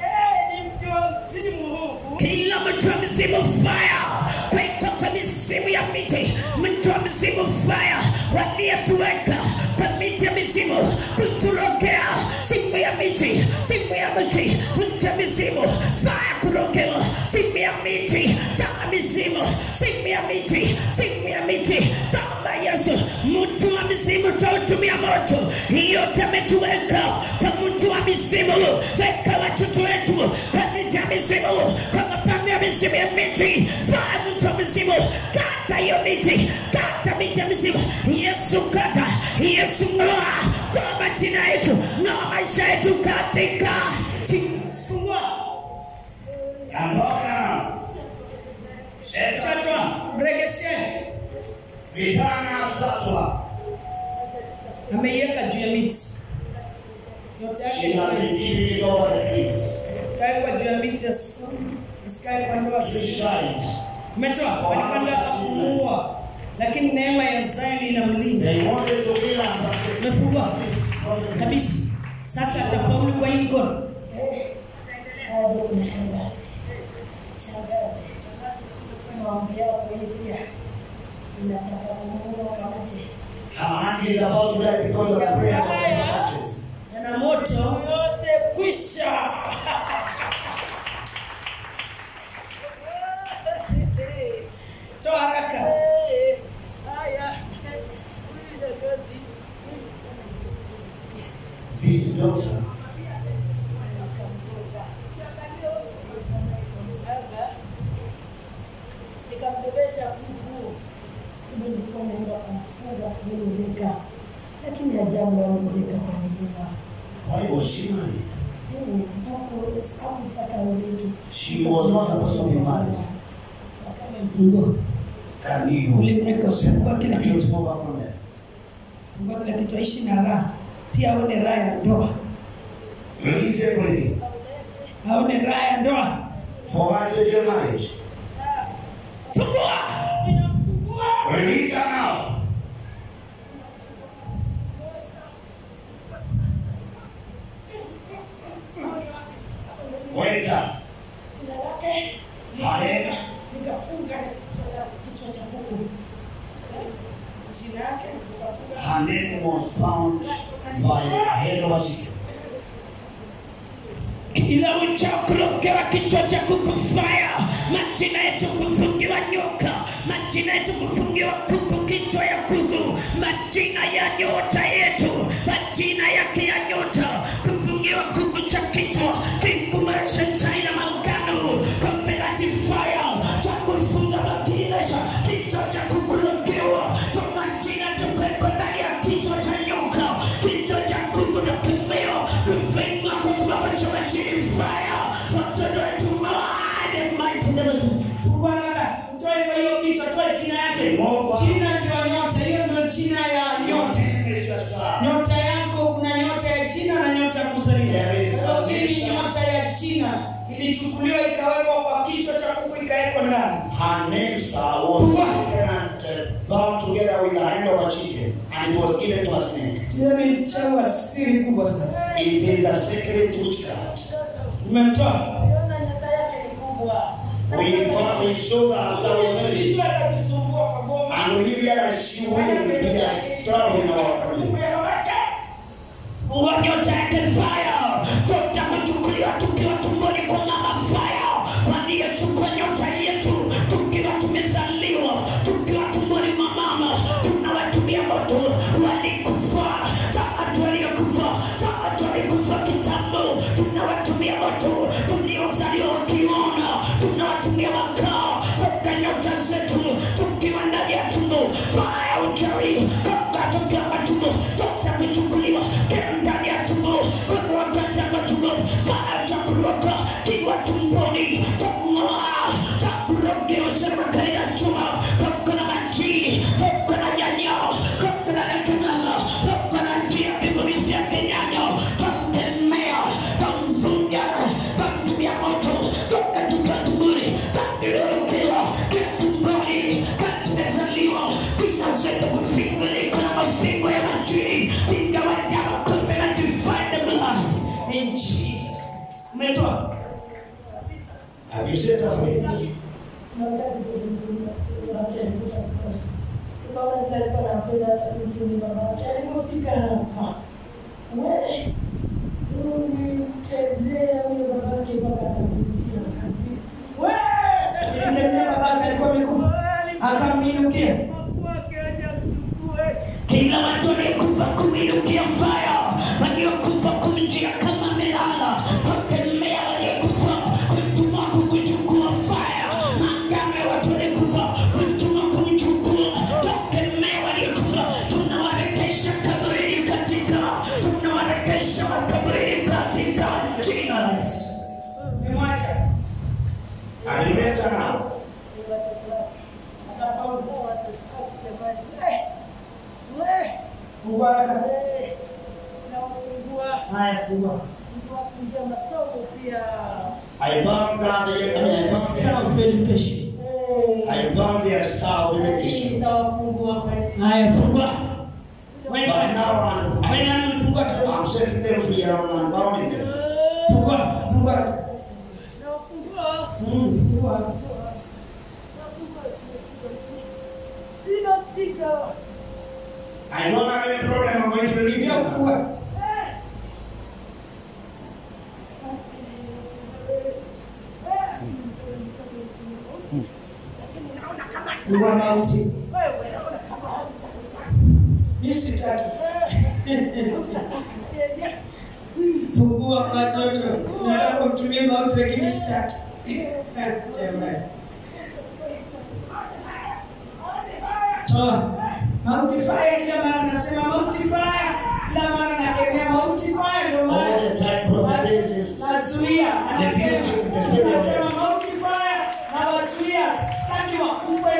Eh, huu. kila mtu wa mzimu fire. Kweka kwa mizimu ya miti. Mtu wa mzimu fire. Waliotuweka kwa miti ya mizimu. Kuturogea simu ya miti. Simu ya miti. Mtu wa mizimu. Fire kurogewa. Simu ya miti. Taa mizimu. Simu ya miti. Simu ya miti. Tama tautumia moto yote ametuweka kwa mtu wa mizimu weka watoto wetu kwa miti ya mizimu kwa mapande ya mizimu ya miti faa mtu wa mizimu kata hiyo miti kata miti ya mizimu yesu kata yesu ng'oa kwa majina yetu ng'oa maisha yetu katika Fungua. Ondoka. Shetani. Shatoa. Mregeshe. Vitana satwa. Ameiweka juu ya miti. Juu ya miti kwa ndoa. Umetoa. Walipanda kuua Lakini neema ya Zion inamlinda. Umefungua kabisa. Sasa atafaulu kwa hii mkono. shangazi. Shangazi, mambo yako hii pia inataka kumuua kamaje? Her auntie is about to die because of the prayer of the churches. Yana moto Yote kwisha. toa haraka. Haya. Kuisha kazi. This daughter, Baba, nikambebesha kuku. Mimi kumfuga Veronica, lakini ajabu aongeleka kwa milima. why was she married? Hakutaka ulete. She was not supposed to be married. Fungua. Can you Ulimweka kila kitu. Fungua kila kitu, aishi na raha. Pia aone raha ya ndoa, Release everything. aone raha ya ndoa. Forget your marriage. Fungua. Eh, Jina yake nikafunga. Her name was found by a head of kila uchakurogewa kichwa cha kukufaya. Majina yetu kufungiwa nyoka majina letu kufungiwa kuku Her star was taken and uh, bound together with the hand of a chicken, and it was given to a snake. It is a secret witchcraft. Umemtoa? Uliona nyota yake ni kubwa. We found we marriage, Mtu atajisumbua kwa goma. and we realized she will be a trouble in our family. What nyota yake fire be set free. na wakati tulimtuma babake alikufa tuka tukaona vile alikuwa anapenda hata tumtumi babake alipofika hapa we ulimtembea huyo babake mpaka akakurudia akamwambia we Alimtembea babake alikuwa amekufa. Akamwinukia. você vai procurar. A Não, fubá. Ah, é fubá. Fubá com diamação, fia. Aí manda, aí manda, manda o feijão peixe. Aí manda e está o feijão peixe. Então, fubá, I don't have any problem. I'm going to release now. fungua. Fungua mauti. Mimi sitaki. Fungua watoto. Nataka mtumie mauti lakini sitaki. Jamani. Toa. Mauti fire kila mara nasema mauti fire. Kila mara nakemea mauti fire ndio All the time, prophet is Nazuia. Anasema nasema mauti fire na wazuia. Sitaki wakufe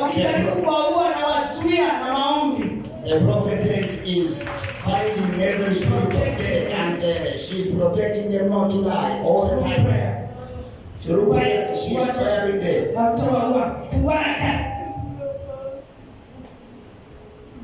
wakijaribu kuwaua na wazuia na maombi. the prophetess is fighting every spirit of death and uh, she's protecting them not to die all the time. Prayer. Through prayer, she's firing death.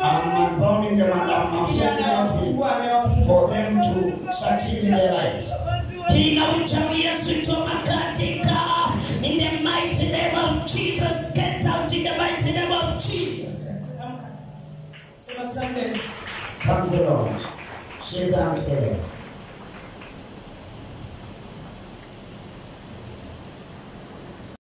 I'm them and I'm, for them to in their lives. in the mighty name of Jesus get out in the mighty name of Jesus. Thank the Lord. Sit down together.